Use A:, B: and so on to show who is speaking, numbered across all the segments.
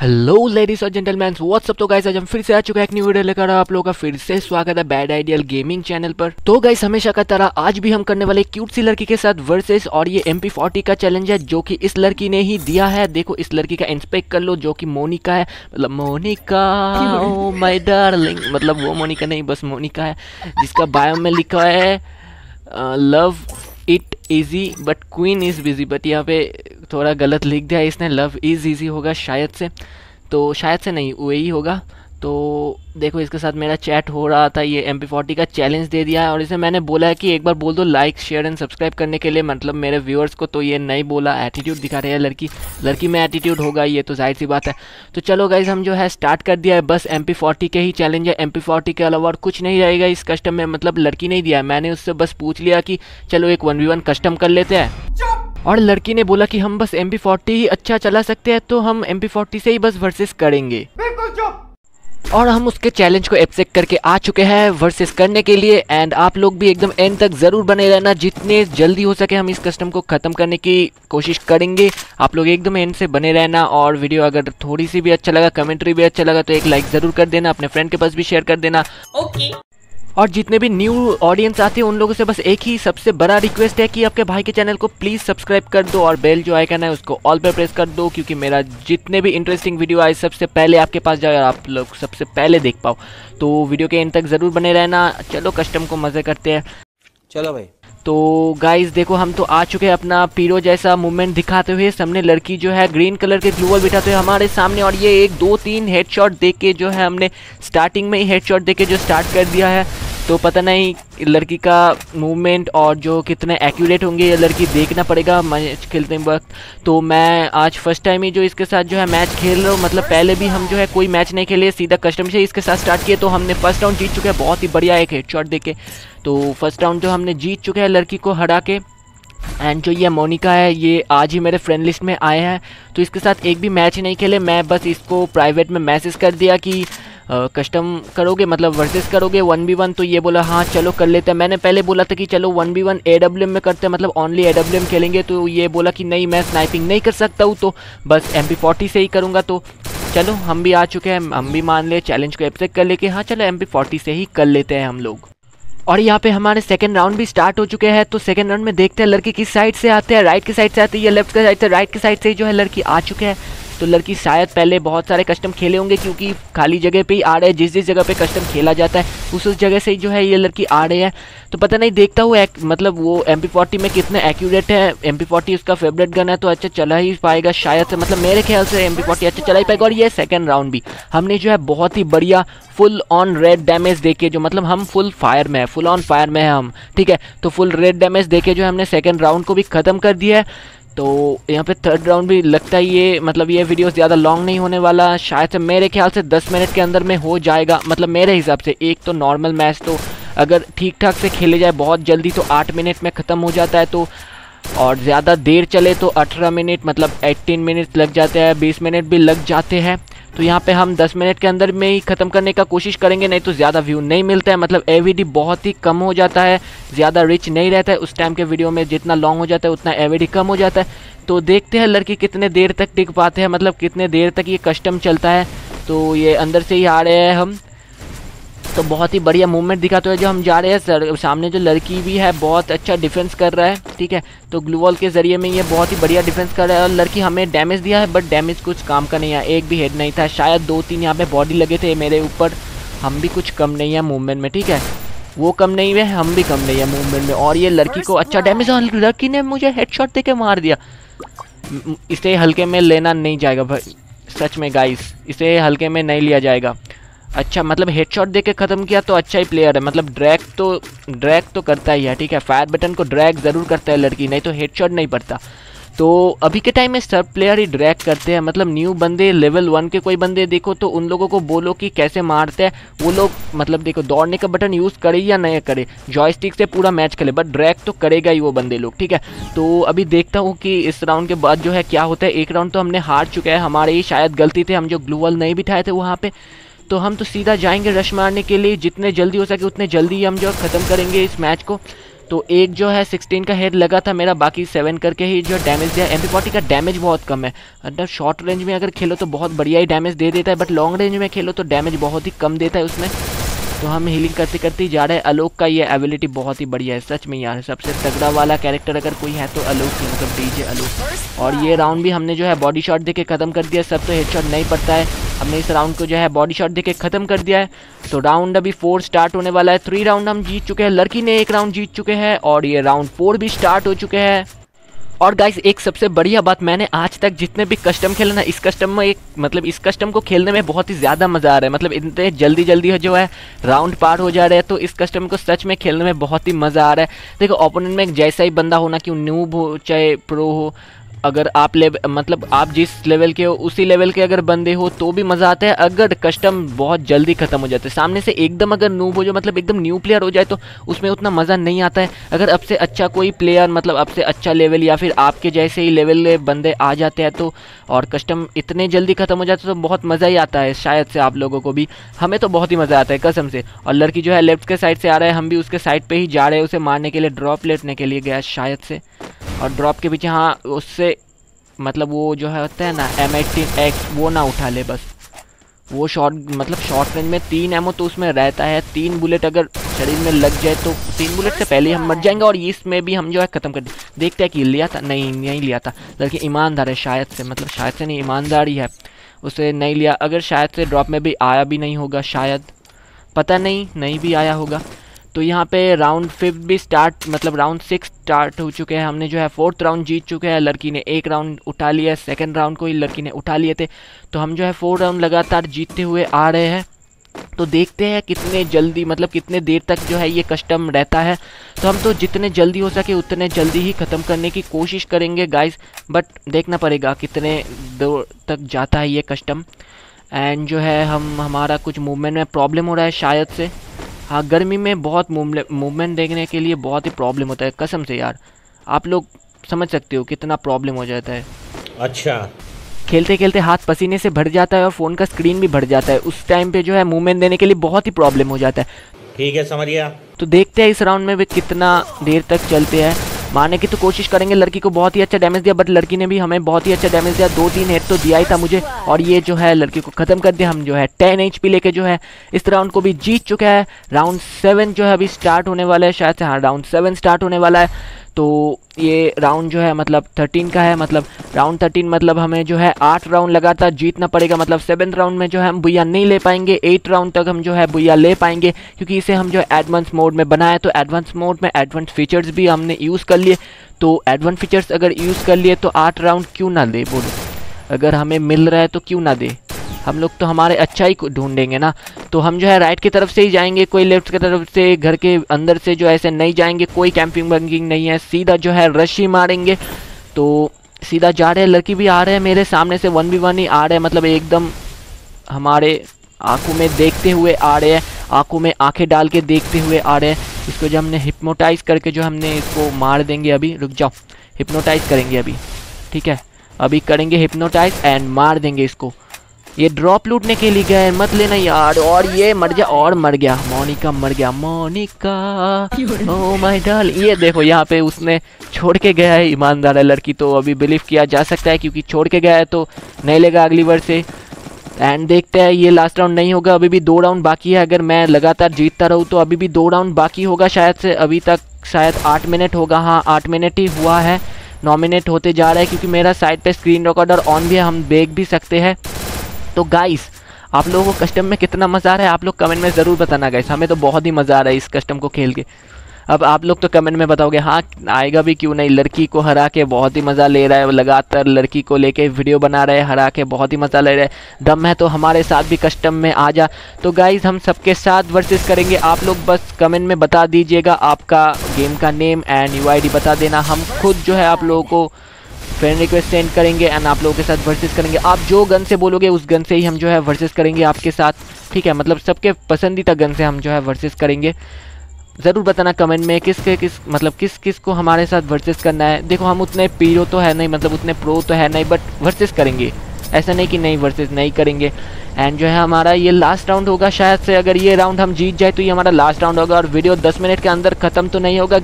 A: Hello ladies और gentleman what's up तो guys आज हम फिर से आ चुके हैं एक न्यू वीडियो लेकर आप लोगों का फिर से स्वागत है बैड आइडियल गेमिंग चैनल पर। तो गाइस हमेशा का तरह आज भी हम करने वाले क्यूट सी लड़की के साथ वर्सेस और ये एम पी का चैलेंज है, जो कि इस लड़की ने ही दिया है। देखो, इस लड़की का इंस्पेक्ट कर लो, जो कि मोनिका है। मतलब मोनिका माय डार्लिंग मतलब वो मोनिका नहीं, बस मोनिका है, जिसका बायो में लिखा है love it easy but queen is busy but यहाँ पे थोड़ा गलत लिख दिया इसने लव इज़ ईजी होगा शायद से। तो शायद से नहीं, वही होगा। तो देखो, इसके साथ मेरा चैट हो रहा था, ये एम पी का चैलेंज दे दिया है और इसे मैंने बोला है कि एक बार बोल दो लाइक शेयर एंड सब्सक्राइब करने के लिए। मतलब मेरे व्यूअर्स को तो ये नहीं बोला एटीट्यूड दिखा रहे हैं लड़की। लड़की में एटीट्यूड होगा, ये तो ज़ाहिर सी बात है। तो चलो गाइज़ हम जो है स्टार्ट कर दिया है। बस एम पी के ही चैलेंज है। एम पी के अलावा और कुछ नहीं रहेगा इस कस्टम में। मतलब लड़की नहीं दिया मैंने उससे बस पूछ लिया कि चलो एक वन वी वन कस्टम कर लेते हैं। और लड़की ने बोला कि हम बस एम पी ही अच्छा चला सकते हैं तो हम एम पी से ही बस वर्सेस करेंगे। और हम उसके चैलेंज को एक्सेप्ट करके आ चुके हैं वर्सेस करने के लिए एंड आप लोग भी एकदम एंड तक ज़रूर बने रहना, जितने जल्दी हो सके हम इस कस्टम को ख़त्म करने की कोशिश करेंगे आप लोग एकदम एंड से बने रहना, और वीडियो अगर थोड़ी सी भी अच्छा लगा कमेंट्री भी अच्छा लगा तो एक लाइक ज़रूर कर देना, अपने फ्रेंड के पास भी शेयर कर देना ओके okay. और जितने भी न्यू ऑडियंस आते हैं उन लोगों से बस एक ही सबसे बड़ा रिक्वेस्ट है कि आपके भाई के चैनल को प्लीज़ सब्सक्राइब कर दो और बेल जो आइकन है उसको ऑल पर प्रेस कर दो क्योंकि मेरा जितने भी इंटरेस्टिंग वीडियो आए सबसे पहले आपके पास जाए और आप लोग सबसे पहले देख पाओ। तो वीडियो के एंड तक ज़रूर बने रहना। चलो कस्टम को मज़े करते हैं।
B: चलो भाई।
A: तो गाइस देखो हम तो आ चुके हैं अपना पीरो जैसा मूवमेंट दिखाते हुए। सामने लड़की जो है ग्रीन कलर के ग्लूवल बिठाते हुए हमारे सामने और ये एक दो तीन हेडशॉट देख के जो है हमने स्टार्टिंग में ही हेडशॉट देख के जो स्टार्ट कर दिया है। तो पता नहीं, लड़की का मूवमेंट और जो कितने एक्यूरेट होंगे, ये लड़की देखना पड़ेगा मैच खेलते वक्त। तो मैं आज फ़र्स्ट टाइम ही जो इसके साथ जो है मैच खेल रहा हूँ। मतलब पहले भी हम जो है कोई मैच नहीं खेले, सीधा कस्टम से इसके साथ स्टार्ट किए तो हमने फ़र्स्ट राउंड जीत चुके हैं। बहुत ही बढ़िया एक हेड शॉट देखे। तो फ़र्स्ट राउंड जो हमने जीत चुके हैं लड़की को हरा के। एंड जो ये मोनिका है, ये आज ही मेरे फ्रेंड लिस्ट में आए हैं। तो इसके साथ एक भी मैच नहीं खेले। मैं बस इसको प्राइवेट में मैसेज कर दिया कि कस्टम करोगे मतलब वर्सेस करोगे वन बी वन तो ये बोला हाँ चलो कर लेते हैं। मैंने पहले बोला था कि चलो one v one A W M में करते हैं मतलब ओनली ए डब्ल्यू एम खेलेंगे तो ये बोला कि नहीं, मैं स्नाइपिंग नहीं कर सकता हूँ तो बस एम पी फोर्टी से ही करूँगा तो चलो, हम भी आ चुके हैं, हम भी मान ले चैलेंज को एक्सेप्ट कर लेके हाँ चलो एम पी फोर्टी से ही कर लेते हैं हम लोग। और यहाँ पे हमारे सेकंड राउंड भी स्टार्ट हो चुके हैं तो सेकंड राउंड में देखते हैं, लड़की किस साइड से आते हैं राइट की साइड से आते हैं, या लेफ़्ट की साइड से राइट की साइड से जो है, लड़की आ चुके हैं। तो लड़की शायद पहले बहुत सारे कस्टम खेले होंगे क्योंकि खाली जगह पे ही आ रहे हैं। जिस जिस जगह पे कस्टम खेला जाता है, उस उस जगह से ही जो है ये लड़की आ रही है। तो पता नहीं, देखता हूँ मतलब वो एम में कितने एक्यूरेट है। एम उसका फेवरेट गन है तो अच्छा चला ही पाएगा शायद से। मतलब मेरे ख्याल से एम अच्छा चला ही पाएगा और ये सेकेंड राउंड भी। हमने जो है बहुत ही बढ़िया फुल ऑन रेड डैमेज देके जो मतलब हम फुल फायर में है फुल ऑन फायर में है हम, ठीक है? तो फुल रेड डैमेज देके जो हमने सेकेंड राउंड को भी ख़त्म कर दिया है। तो यहाँ पे थर्ड राउंड भी लगता है ये मतलब ये वीडियो ज़्यादा लॉन्ग नहीं होने वाला। शायद से मेरे ख्याल से 10 मिनट के अंदर में हो जाएगा। मतलब मेरे हिसाब से एक तो नॉर्मल मैच तो अगर ठीक ठाक से खेले जाए बहुत जल्दी तो आठ मिनट में ख़त्म हो जाता है। तो और ज़्यादा देर चले तो 18 मिनट मतलब 18 मिनट लग जाते हैं 20 मिनट भी लग जाते हैं। तो यहाँ पे हम 10 मिनट के अंदर में ही ख़त्म करने का कोशिश करेंगे, नहीं तो ज़्यादा व्यू नहीं मिलता है। मतलब ए बहुत ही कम हो जाता है, ज़्यादा रिच नहीं रहता है। उस टाइम के वीडियो में जितना लॉन्ग हो जाता है, उतना ए कम हो जाता है। तो देखते हैं लड़की कितने देर तक टिक पाते हैं मतलब कितने देर तक ये कस्टम चलता है। तो ये अंदर से ही आ रहे हैं हम। तो बहुत ही बढ़िया मूवमेंट दिखाते हुए जो हम जा रहे हैं। सर, सामने जो लड़की भी है, बहुत अच्छा डिफेंस कर रहा है, ठीक है? तो ग्लूवॉल के ज़रिए में ये बहुत ही बढ़िया डिफेंस कर रहा है और लड़की हमें डैमेज दिया है बट डैमेज कुछ काम का नहीं है। एक भी हेड नहीं था, शायद दो तीन यहाँ पे बॉडी लगे थे मेरे ऊपर। हम भी कुछ कम नहीं है मूवमेंट में, ठीक है? वो कम नहीं है हम भी कम नहीं है मूवमेंट में। और ये लड़की को अच्छा डैमेज लड़की ने मुझे हेडशॉट दे के मार दिया। इसे हल्के में लेना नहीं जाएगा भाई, सच में गाइस इसे हल्के में नहीं लिया जाएगा। अच्छा मतलब हेडशॉट दे के ख़त्म किया तो अच्छा ही प्लेयर है। मतलब ड्रैग तो ड्रैग तो करता ही है, ठीक है? फायर बटन को ड्रैग ज़रूर करता है लड़की, नहीं तो हेडशॉट नहीं पड़ता। तो अभी के टाइम में सब प्लेयर ही ड्रैग करते हैं। मतलब न्यू बंदे लेवल वन के कोई बंदे देखो तो उन लोगों को बोलो कि कैसे मारते हैं। वो लोग मतलब देखो, दौड़ने का बटन यूज़ करे या नहीं करे जॉयस्टिक से पूरा मैच खेले बट ड्रैग तो करेगा ही वो बंदे लोग, ठीक है? तो अभी देखता हूँ कि इस राउंड के बाद जो है क्या होता है। एक राउंड तो हमने हार चुका है, हमारे ही शायद गलती थे, हम जो ग्लूवल नहीं बिठाए थे वहाँ पर तो हम तो सीधा जाएँगे रश मारने के लिए, जितने जल्दी हो सके उतने जल्दी हम जो ख़त्म करेंगे इस मैच को। तो एक जो है सिक्सटीन का हेड लगा था मेरा, बाकी सेवन करके ही जो डैमेज दिया। एम फोर्टी का डैमेज बहुत कम है। मतलब शॉर्ट रेंज में अगर खेलो तो बहुत बढ़िया ही डैमेज दे देता है बट लॉन्ग रेंज में खेलो तो डैमेज बहुत ही कम देता है उसमें। तो हम हीलिंग करते करते ही जा रहे हैं। अलोक का ये एबिलिटी बहुत ही बढ़िया है, सच में यार। सबसे तगड़ा वाला कैरेक्टर अगर कोई है तो अलोक ही मतलब डीजे अलोक। और ये राउंड भी हमने जो है बॉडी शॉट देके ख़त्म कर दिया, सब तो हेड शॉट नहीं पड़ता है। हमने इस राउंड को जो है बॉडी शॉट देके ख़त्म कर दिया है। तो राउंड अभी फोर स्टार्ट होने वाला है। थ्री राउंड हम जीत चुके हैं। लड़की ने एक राउंड जीत चुके हैं और ये राउंड फोर भी स्टार्ट हो चुके हैं। और गाइस एक सबसे बढ़िया बात मैंने आज तक जितने भी कस्टम खेले ना, इस कस्टम में एक मतलब इस कस्टम को खेलने में बहुत ही ज़्यादा मज़ा आ रहा है। मतलब इतने जल्दी जल्दी जो है राउंड पार हो जा रहे हैं तो इस कस्टम को सच में खेलने में बहुत ही मज़ा आ रहा है। देखो ओपोनेंट में एक जैसा ही बंदा होना कि न्यूब हो, चाहे प्रो हो अगर आप लेवल मतलब आप जिस लेवल के हो, उसी लेवल के अगर बंदे हो तो भी मज़ा आता है। अगर कस्टम बहुत जल्दी ख़त्म हो जाते हैं। सामने से एकदम अगर नूब हो जाए मतलब एकदम न्यू प्लेयर हो जाए तो उसमें उतना मज़ा नहीं आता है। अगर अब से अच्छा कोई प्लेयर मतलब अब से अच्छा लेवल या फिर आपके जैसे ही लेवल बंदे आ जाते हैं तो और कस्टम इतने जल्दी ख़त्म हो जाते तो बहुत मज़ा ही आता है शायद से आप लोगों को भी। हमें तो बहुत ही मज़ा आता है कसम से। और लड़की जो है लेफ़्ट के साइड से आ रहा है, हम भी उसके साइड पर ही जा रहे हैं उसे मारने के लिए ड्रॉप लेटने के लिए गया शायद से। और ड्रॉप के पीछे हाँ उससे मतलब वो जो है, होता है ना एम एटीन एक्स वो ना उठा ले बस। वो शॉर्ट मतलब शॉर्ट रेंज में तीन एमओ तो उसमें रहता है। तीन बुलेट अगर शरीर में लग जाए तो तीन बुलेट से पहले हम मर जाएँगे और इसमें भी हम जो है ख़त्म कर दे। देखते हैं कि लिया था, नहीं नहीं लिया था। लड़की ईमानदार है, शायद से मतलब शायद से नहीं, ईमानदार ही है। उसे नहीं लिया। अगर शायद से ड्रॉप में भी आया भी नहीं होगा, शायद। पता नहीं नहीं भी आया होगा। तो यहाँ पे राउंड फिफ्थ भी स्टार्ट मतलब राउंड सिक्स स्टार्ट हो चुके हैं। हमने जो है फोर्थ राउंड जीत चुके हैं। लड़की ने एक राउंड उठा लिया है। सेकेंड राउंड को ही लड़की ने उठा लिए थे। तो हम जो है फोर राउंड लगातार जीतते हुए आ रहे हैं। तो देखते हैं कितने जल्दी मतलब कितने देर तक जो है ये कस्टम रहता है। तो हम तो जितने जल्दी हो सके उतने जल्दी ही ख़त्म करने की कोशिश करेंगे गाइस बट देखना पड़ेगा कितने दूर तक जाता है ये कस्टम एंड जो है हम, हमारा कुछ मूवमेंट में प्रॉब्लम हो रहा है शायद से। हाँ गर्मी में बहुत मूवमेंट देखने के लिए बहुत ही प्रॉब्लम होता है कसम से यार। आप लोग समझ सकते हो कितना प्रॉब्लम हो जाता है।
B: अच्छा।
A: खेलते खेलते हाथ पसीने से भर जाता है और फ़ोन का स्क्रीन भी भर जाता है। उस टाइम पे जो है मूवमेंट देने के लिए बहुत ही प्रॉब्लम हो जाता है।
B: ठीक है समझ गया।
A: तो देखते हैं इस राउंड में वे कितना देर तक चलते हैं। मारने की तो कोशिश करेंगे। लड़की को बहुत ही अच्छा डैमेज दिया बट लड़की ने भी हमें बहुत ही अच्छा डैमेज दिया। दो तीन हेड तो दिया ही था मुझे। और ये जो है, लड़की को ख़त्म कर दिया। हम जो है टेन एच लेके जो है, इस राउंड को भी जीत चुका है। राउंड सेवन जो है, अभी स्टार्ट होने वाला है शायद से। हाँ राउंड सेवन स्टार्ट होने वाला है। तो ये राउंड जो है मतलब थर्टीन का है मतलब राउंड थर्टीन मतलब हमें जो है आठ राउंड लगातार जीतना पड़ेगा मतलब सेवन राउंड में जो है हम बुया नहीं ले पाएँगे एट राउंड तक हम जो है बुया ले पाएँगे, क्योंकि इसे हम जो है एडवांस मोड में बनाए तो एडवांस मोड में एडवांस फीचर्स भी हमने यूज़ कर लिए। तो एडवांस फीचर्स अगर यूज़ कर लिए तो आठ राउंड क्यों ना दे बोलो? अगर हमें मिल रहा है तो क्यों ना दे? हम लोग तो हमारे अच्छा ही ढूंढेंगे ना। तो हम जो है राइट की तरफ़ से ही जाएँगे, कोई लेफ़्ट की तरफ़ से, घर के अंदर से जो ऐसे नहीं जाएँगे, कोई कैंपिंग वैम्पिंग नहीं है। सीधा जो है रश ही मारेंगे। तो सीधा जा रहे हैं, लड़की भी आ रहे हैं मेरे सामने से वन बी वन ही आ रहे हैं मतलब एकदम हमारे आँखों में देखते हुए आ रहे हैं, आँखों में आँखें डाल के देखते हुए आ रहे हैं। इसको जो हमने हिप्नोटाइज करके जो हमने इसको मार देंगे अभी, रुक जाओ हिप्नोटाइज करेंगे अभी, ठीक है? अभी करेंगे हिप्नोटाइज एंड मार देंगे इसको। ये ड्रॉप लूटने के लिए गए, मत लेना यार। और ये मर गया और मर गया। मोनिका मर गया, मोनिका। ओ माय डॉल ये देखो, यहाँ पे उसने छोड़ के गया है, ईमानदार है लड़की। तो अभी बिलीव किया जा सकता है, क्योंकि छोड़ के गया है तो नहीं लेगा अगली बार से। एंड देखते हैं, ये लास्ट राउंड नहीं होगा, अभी भी दो राउंड बाकी है। अगर मैं लगातार जीतता रहूँ तो अभी भी दो राउंड बाकी होगा शायद से। अभी तक शायद आठ मिनट होगा। हाँ आठ मिनट ही हुआ है। नॉमिनेट होते जा रहा है, क्योंकि मेरा साइड पे स्क्रीन रिकॉर्डर ऑन भी है। हम देख भी सकते हैं। तो गाइस आप लोगों को कस्टम में कितना मज़ा आ रहा है, आप लोग कमेंट में ज़रूर बताना गाइस हमें तो बहुत ही मज़ा आ रहा है इस कस्टम को खेल के। अब आप लोग तो कमेंट में बताओगे हाँ आएगा भी क्यों नहीं? लड़की को हरा के बहुत ही मज़ा ले रहा है, लगातार लड़की को लेके वीडियो बना रहे हैं, हरा के बहुत ही मज़ा ले रहे हैं। दम है तो हमारे साथ भी कस्टम में आ जा। तो गाइज़ हम सबके साथ वर्सेस करेंगे। आप लोग बस कमेंट में बता दीजिएगा आपका गेम का नेम एंड यूआईडी बता देना। हम खुद जो है आप लोगों को फ्रेंड रिक्वेस्ट सेंड करेंगे एंड आप लोगों के साथ वर्सेस करेंगे। आप जो गन से बोलोगे, उस गन से ही हम जो है वर्सेस करेंगे आपके साथ। ठीक है? मतलब सबके पसंदीदा गन से हम जो है वर्सेस करेंगे। ज़रूर बताना कमेंट में किस के किस मतलब किस किस को हमारे साथ वर्सेस करना है। देखो, हम उतने पीरो तो है नहीं मतलब उतने प्रो तो है नहीं बट वर्सेस करेंगे। ऐसा नहीं कि नहीं वर्सेस नहीं करेंगे। एंड जो है हमारा ये लास्ट राउंड होगा, शायद से अगर ये राउंड हम जीत जाए तो ये हमारा लास्ट राउंड होगा। और वीडियो 10 मिनट के अंदर ख़त्म तो नहीं होगा।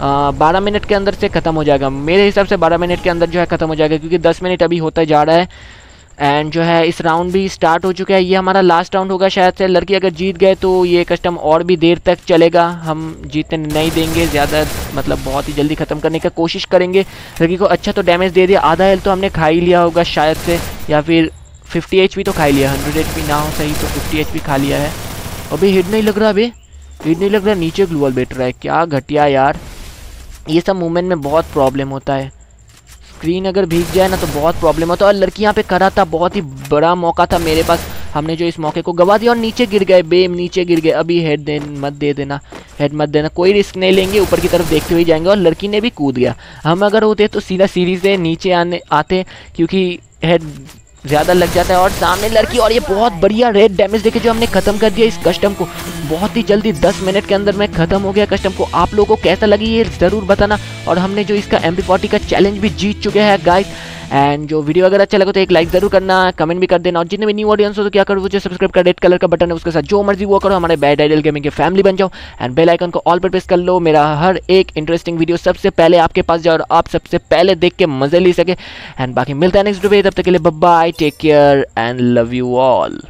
A: बारह मिनट के अंदर से ख़त्म हो जाएगा। मेरे हिसाब से बारह मिनट के अंदर जो है ख़त्म हो जाएगा, क्योंकि दस मिनट अभी होता जा रहा है। एंड जो है इस राउंड भी स्टार्ट हो चुका है। ये हमारा लास्ट राउंड होगा शायद से। लड़की अगर जीत गए तो ये कस्टम और भी देर तक चलेगा। हम जीतने नहीं देंगे। ज़्यादा मतलब बहुत ही जल्दी ख़त्म करने का कोशिश करेंगे। लड़की को अच्छा तो डैमेज दे दिया। आधा हेल्थ तो हमने खा ही लिया होगा शायद से। या फिर फिफ्टी एच तो खा लिया। हंड्रेड एच ना हो सही तो फिफ्टी एच खा लिया है। अभी हिट नहीं लग रहा अभी। हिट नहीं लग रहा। नीचे ग्लूवल बैठ रहा है। क्या घटिया यार। ये सब मूवमेंट में बहुत प्रॉब्लम होता है। स्क्रीन अगर भीग जाए ना तो बहुत प्रॉब्लम होता है। और लड़की यहाँ पे करा था, बहुत ही बड़ा मौका था मेरे पास। हमने जो इस मौके को गवा दिया और नीचे गिर गए, बेम नीचे गिर गए। अभी हेड दे मत दे देना हेड मत देना, कोई रिस्क नहीं लेंगे, ऊपर की तरफ़ देखते हुए जाएँगे। और लड़की ने भी कूद गया। हम अगर होते तो सीधा सीरीज़ से नीचे आने, आते, क्योंकि हेड ज़्यादा लग जाता है और सामने लड़की और ये बहुत बढ़िया रेड डैमेज देखे जो हमने खत्म कर दिया इस कस्टम को, बहुत ही जल्दी 10 मिनट के अंदर में खत्म हो गया कस्टम को। आप लोगों को कैसा लगी ये ज़रूर बताना। और हमने जो इसका एम का चैलेंज भी जीत चुके हैं गाइस एंड जो वीडियो अगर अच्छा लगे तो एक लाइक ज़रूर करना कमेंट भी कर देना। और जितने भी न्यू ऑडियंस हो तो क्या करो, वो जो सब्सक्राइब कर रेड कलर का बटन है, उसके साथ जो मर्ज़ी वो करो, हमारे बैड आइडल गेमिंग के फैमिली बन जाओ। एंड बेल आइकन को ऑल पर प्रेस कर लो। मेरा हर एक इंटरेस्टिंग वीडियो सबसे पहले आपके पास जाए और आप सबसे पहले देख के मज़े ले सके। एंड बाकी मिलता है नेक्स्ट वीडियो तब तक के लिए bye take care and love you all